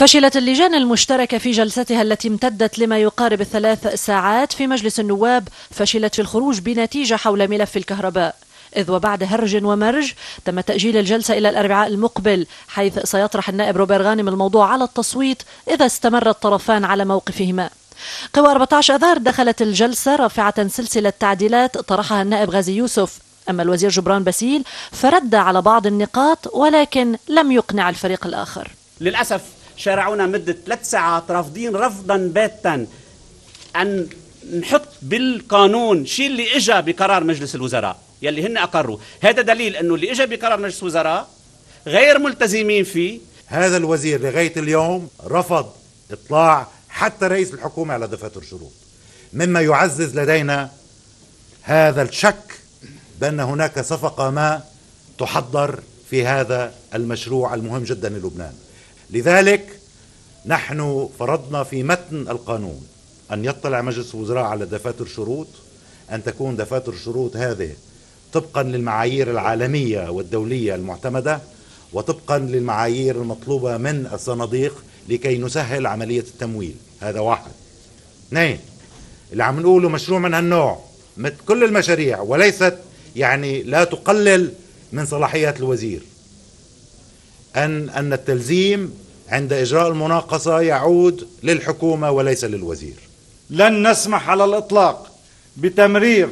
فشلت اللجان المشتركة في جلستها التي امتدت لما يقارب الثلاث ساعات في مجلس النواب فشلت في الخروج بنتيجة حول ملف الكهرباء. إذ وبعد هرج ومرج تم تأجيل الجلسة إلى الأربعاء المقبل حيث سيطرح النائب روبير غانم الموضوع على التصويت إذا استمر الطرفان على موقفهما. قوى 14 أذار دخلت الجلسة رافعة سلسلة تعديلات طرحها النائب غازي يوسف. أما الوزير جبران باسيل فرد على بعض النقاط ولكن لم يقنع الفريق الآخر. للأسف شارعونا مدة ثلاث ساعات رافضين رفضا باتا. أن نحط بالقانون شيء اللي اجى بقرار مجلس الوزراء يلي هن أقروا. هذا دليل إنه اللي اجى بقرار مجلس الوزراء غير ملتزمين فيه. هذا الوزير لغاية اليوم رفض إطلاع حتى رئيس الحكومة على دفاتر شروط مما يعزز لدينا هذا الشك بأن هناك صفقة ما تحضر في هذا المشروع المهم جدا للبنان. لذلك نحن فرضنا في متن القانون أن يطلع مجلس الوزراء على دفاتر شروط أن تكون دفاتر الشروط هذه طبقا للمعايير العالمية والدولية المعتمدة وطبقا للمعايير المطلوبة من الصناديق لكي نسهل عملية التمويل. هذا واحد. اثنين اللي عم نقوله مشروع من هالنوع مثل كل المشاريع وليست يعني لا تقلل من صلاحيات الوزير. أن أن التلزيم عند إجراء المناقصة يعود للحكومة وليس للوزير. لن نسمح على الإطلاق بتمرير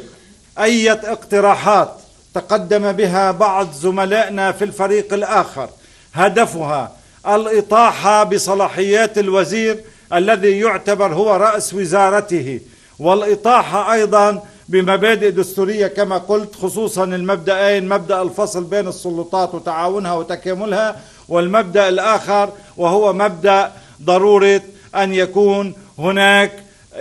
أي اقتراحات تقدم بها بعض زملائنا في الفريق الآخر. هدفها الإطاحة بصلاحيات الوزير الذي يعتبر هو رأس وزارته والإطاحة أيضا بمبادئ دستورية كما قلت خصوصا المبدأين مبدأ الفصل بين السلطات وتعاونها وتكاملها والمبدأ الآخر وهو مبدأ ضرورة أن يكون هناك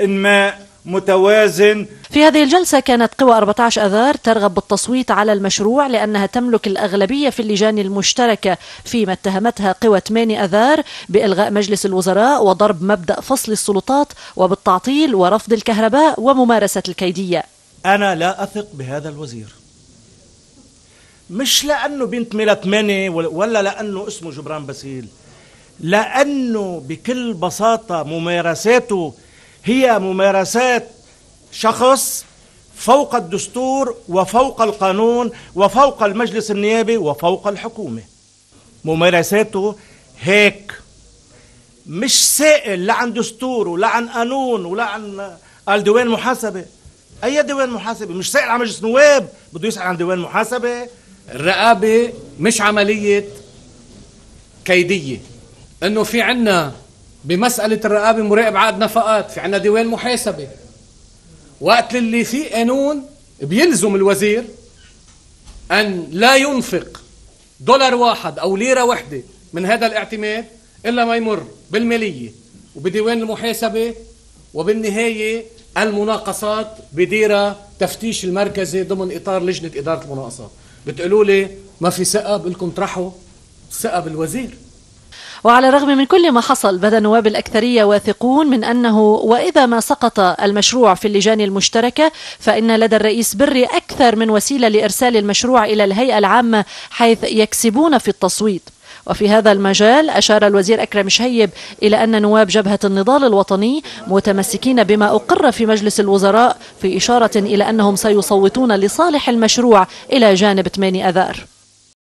إنماء متوازن. في هذه الجلسة كانت قوى 14 أذار ترغب بالتصويت على المشروع لأنها تملك الأغلبية في اللجان المشتركة فيما اتهمتها قوى 8 أذار بإلغاء مجلس الوزراء وضرب مبدأ فصل السلطات وبالتعطيل ورفض الكهرباء وممارسة الكيدية. أنا لا أثق بهذا الوزير. مش لأنه بينتمي لثمانية ولا لأنه اسمه جبران باسيل. لأنه بكل بساطة ممارساته هي ممارسات شخص فوق الدستور وفوق القانون وفوق المجلس النيابي وفوق الحكومة. ممارساته هيك. مش سائل لا عن دستور ولا عن قانون ولا عن الديوان محاسبة. أي ديوان محاسبة؟ مش سائل عن مجلس نواب بده يسأل عن ديوان محاسبة؟ الرقابة مش عملية كيدية. إنه في عنا بمسألة الرقابة مراقب عقد نفقات في عنا ديوان محاسبة. وقت اللي في قانون بيلزم الوزير أن لا ينفق دولار واحد أو ليرة واحدة من هذا الاعتماد إلا ما يمر بالمالية وبديوان المحاسبة وبالنهاية المناقصات بديرة تفتيش المركزي ضمن إطار لجنة إدارة المناقصات. بتقولوا لي ما في ثقة بدكم تطرحوا ثقة بالوزير. وعلى الرغم من كل ما حصل بدا نواب الأكثرية واثقون من أنه وإذا ما سقط المشروع في اللجان المشتركة فإن لدى الرئيس بري أكثر من وسيلة لإرسال المشروع إلى الهيئة العامة حيث يكسبون في التصويت. وفي هذا المجال أشار الوزير أكرم شهيب إلى أن نواب جبهة النضال الوطني متمسكين بما أقر في مجلس الوزراء في إشارة إلى أنهم سيصوتون لصالح المشروع إلى جانب 8 أذار.